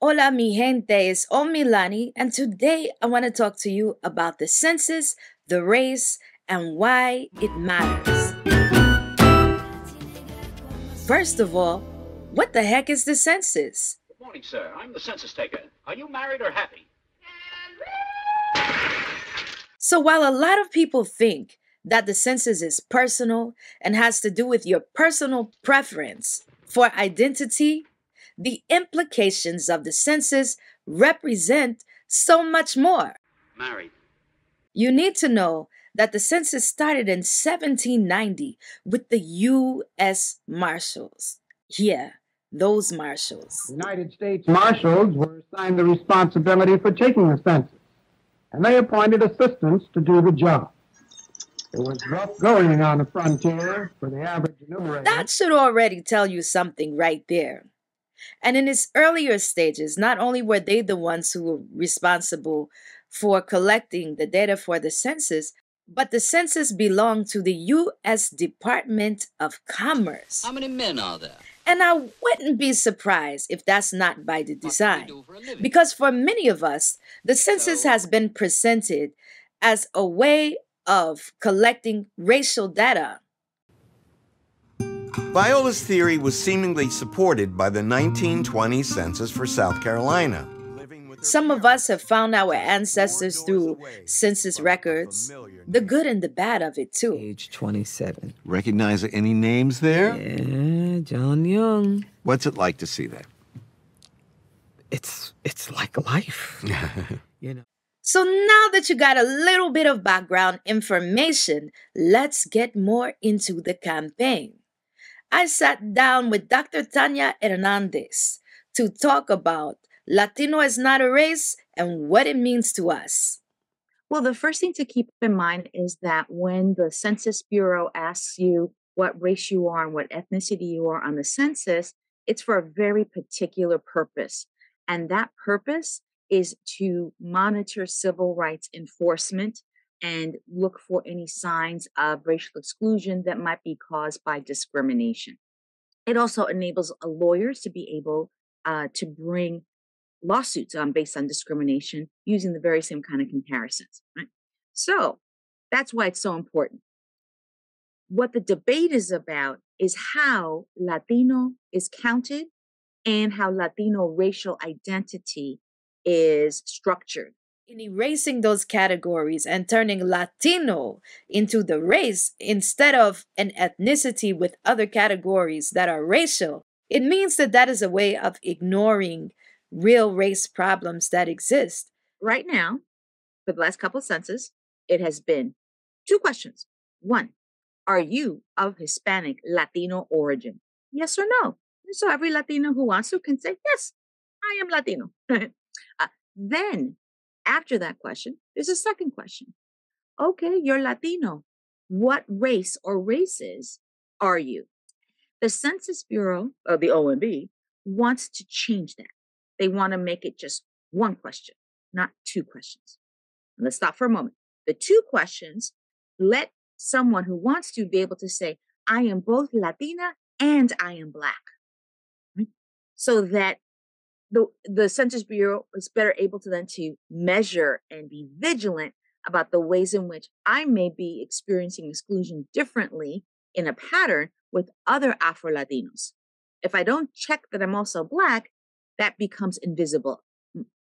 Hola, mi gente, it's Omilani, and today I want to talk to you about the census, the race, and why it matters. First of all, what the heck is the census? Good morning, sir. I'm the census taker. Are you married or happy? So, while a lot of people think that the census is personal and has to do with your personal preference for identity, the implications of the census represent so much more. Married. You need to know that the census started in 1790 with the U.S. Marshals. Yeah, those marshals. United States Marshals were assigned the responsibility for taking the census, and they appointed assistants to do the job. It was rough going on the frontier for the average enumerator. That should already tell you something right there. And in its earlier stages, not only were they the ones who were responsible for collecting the data for the census, but the census belonged to the U.S. Department of Commerce. How many men are there? And I wouldn't be surprised if that's not by the What do they design. for? Because for many of us, the census So- has been presented as a way of collecting racial data. Viola's theory was seemingly supported by the 1920 census for South Carolina. Some of us have found our ancestors through census records, the good and the bad of it, too. Age 27. Recognize any names there? Yeah, John Young. What's it like to see that? It's it's like life. you know. So now that you got a little bit of background information, let's get more into the campaign. I sat down with Dr. Tanya Hernandez to talk about Latino is not a race and what it means to us. Well, the first thing to keep in mind is that when the Census Bureau asks you what race you are and what ethnicity you are on the census, it's for a very particular purpose. And that purpose is to monitor civil rights enforcement and look for any signs of racial exclusion that might be caused by discrimination. It also enables uh, lawyers to be able uh, to bring lawsuits um, based on discrimination using the very same kind of comparisons. Right? So that's why it's so important. What the debate is about is how Latino is counted and how Latino racial identity is structured. In erasing those categories and turning Latino into the race instead of an ethnicity with other categories that are racial, it means that that is a way of ignoring real race problems that exist. Right now, for the last couple of census, it has been two questions. One, are you of Hispanic Latino origin? Yes or no? So every Latino who wants to can say, yes, I am Latino. Uh, then, after that question, there's a second question. Okay, you're Latino. What race or races are you? The Census Bureau, or the OMB, wants to change that. They want to make it just one question, not two questions. Let's stop for a moment. The two questions let someone who wants to be able to say, I am both Latina and I am Black. Right? So that the, the Census Bureau is better able to then to measure and be vigilant about the ways in which I may be experiencing exclusion differently in a pattern with other Afro Latinos. If I don't check that I'm also Black, that becomes invisible.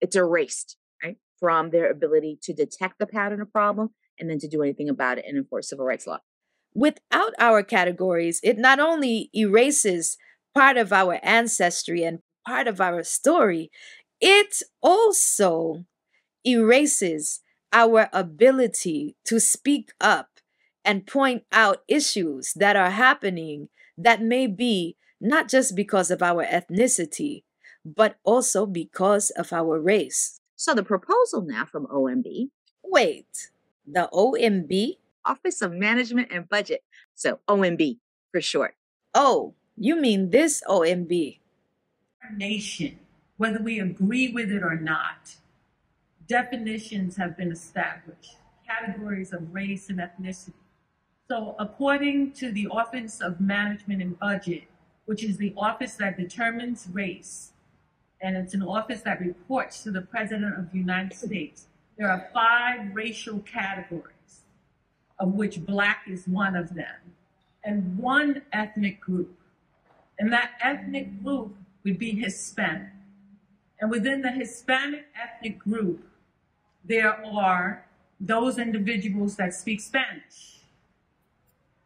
It's erased, right, from their ability to detect the pattern of problem and then to do anything about it and enforce civil rights law. Without our categories, it not only erases part of our ancestry and part of our story, it also erases our ability to speak up and point out issues that are happening that may be not just because of our ethnicity, but also because of our race. So the proposal now from OMB, Wait, the OMB? Office of Management and Budget, so OMB for short. Oh, you mean this OMB? Nation, whether we agree with it or not, definitions have been established, categories of race and ethnicity. So, according to the Office of Management and Budget, which is the office that determines race, and it's an office that reports to the President of the United States. There are five racial categories, of which black is one of them, and one ethnic group. And that ethnic group would be Hispanic. And within the Hispanic ethnic group, there are those individuals that speak Spanish.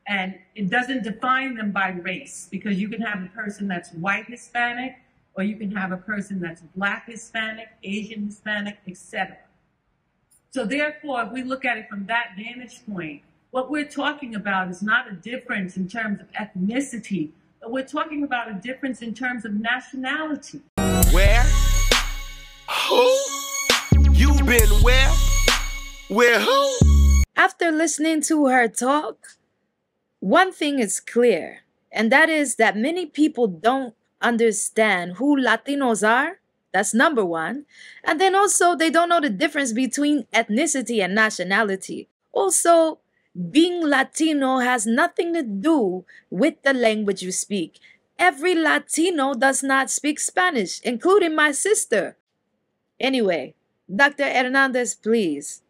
And it doesn't define them by race because you can have a person that's white Hispanic, or you can have a person that's black Hispanic, Asian Hispanic, etc. So therefore, if we look at it from that vantage point, what we're talking about is not a difference in terms of ethnicity, we're talking about a difference in terms of nationality. Where? Who? You been where? Where who? After listening to her talk, one thing is clear, and that is that many people don't understand who Latinos are. That's number one. And then also, they don't know the difference between ethnicity and nationality. Also, being Latino has nothing to do with the language you speak. Every Latino does not speak Spanish, including my sister. Anyway, Dr. Hernandez, please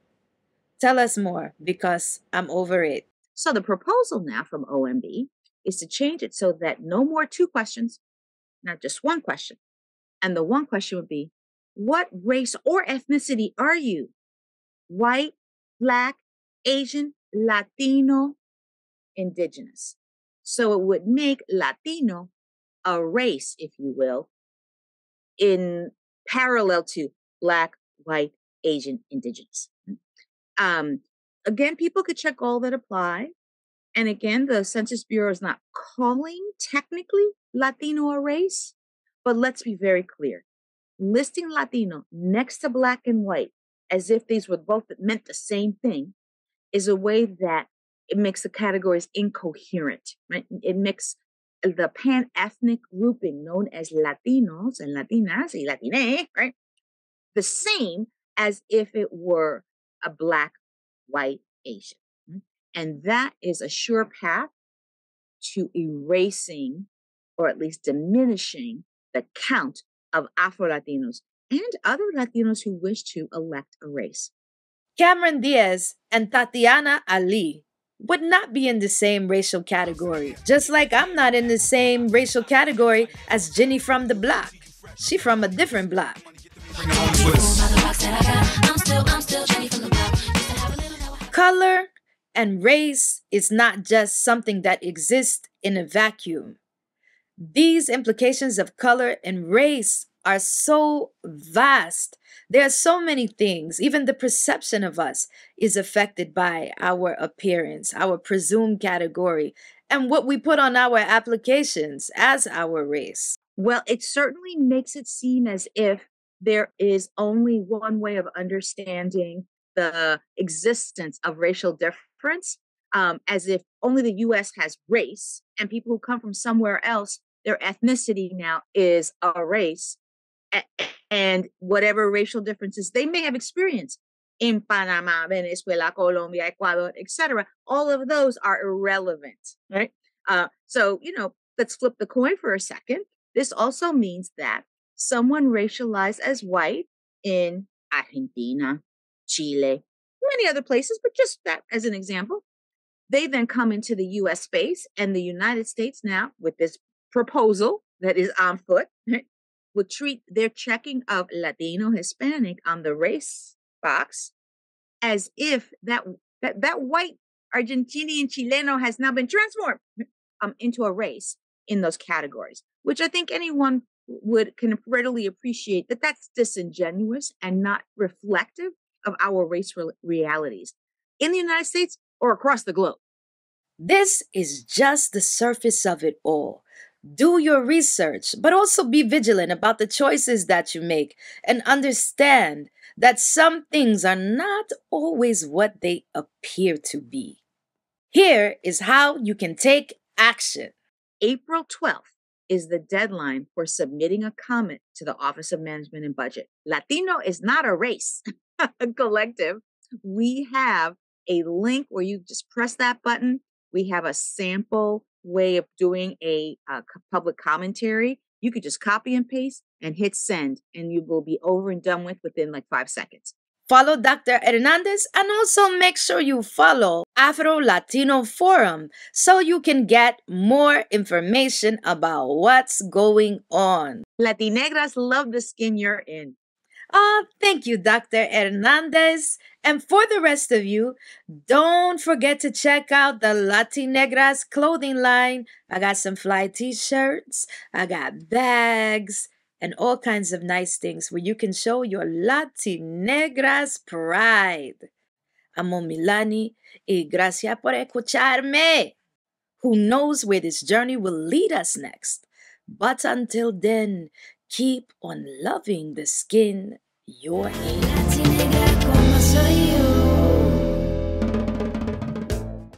tell us more because I'm over it. So the proposal now from OMB is to change it so that no more two questions, not just one question. And the one question would be, what race or ethnicity are you? White, black, Asian, Latino, indigenous. So it would make Latino a race, if you will, in parallel to black, white, Asian, indigenous. Um, again, people could check all that apply. And again, the Census Bureau is not calling technically Latino a race, but let's be very clear. Listing Latino next to black and white as if these were both meant the same thing is a way that it makes the categories incoherent, right? It makes the pan ethnic grouping known as Latinos and Latinas y Latine, right? The same as if it were a black, white, Asian. And that is a sure path to erasing or at least diminishing the count of Afro Latinos and other Latinos who wish to elect a race. Cameron Diaz and Tatiana Ali would not be in the same racial category, just like I'm not in the same racial category as Jenny from the block. She from a different block. Color and race is not just something that exists in a vacuum. These implications of color and race are so vast. There are so many things. Even the perception of us is affected by our appearance, our presumed category, and what we put on our applications as our race. Well, it certainly makes it seem as if there is only one way of understanding the existence of racial difference, um, as if only the US has race, and people who come from somewhere else, their ethnicity now is a race and whatever racial differences they may have experienced in Panama, Venezuela, Colombia, Ecuador, etc. All of those are irrelevant, right? Uh, so, you know, let's flip the coin for a second. This also means that someone racialized as white in Argentina, Chile, many other places, but just that as an example, they then come into the US space and the United States now with this proposal that is on foot, right, would treat their checking of Latino Hispanic on the race box as if that that, that white Argentinian Chileno has now been transformed um, into a race in those categories, which I think anyone would can readily appreciate that that's disingenuous and not reflective of our race re- realities in the United States or across the globe. This is just the surface of it all. Do your research, but also be vigilant about the choices that you make and understand that some things are not always what they appear to be. Here is how you can take action. April 12th is the deadline for submitting a comment to the Office of Management and Budget. Latino is not a race, a collective. We have a link where you just press that button. We have a sample way of doing a, uh, public commentary. You could just copy and paste and hit send, and you will be over and done with within like five seconds. Follow Dr. Hernandez and also make sure you follow Afro Latino Forum so you can get more information about what's going on. Latinegras love the skin you're in. Oh, thank you, Dr. Hernandez. And for the rest of you, don't forget to check out the Latinegras clothing line. I got some fly t shirts, I got bags, and all kinds of nice things where you can show your Latinegras pride. Amo Milani y gracias por escucharme. Who knows where this journey will lead us next? But until then, keep on loving the skin you're in.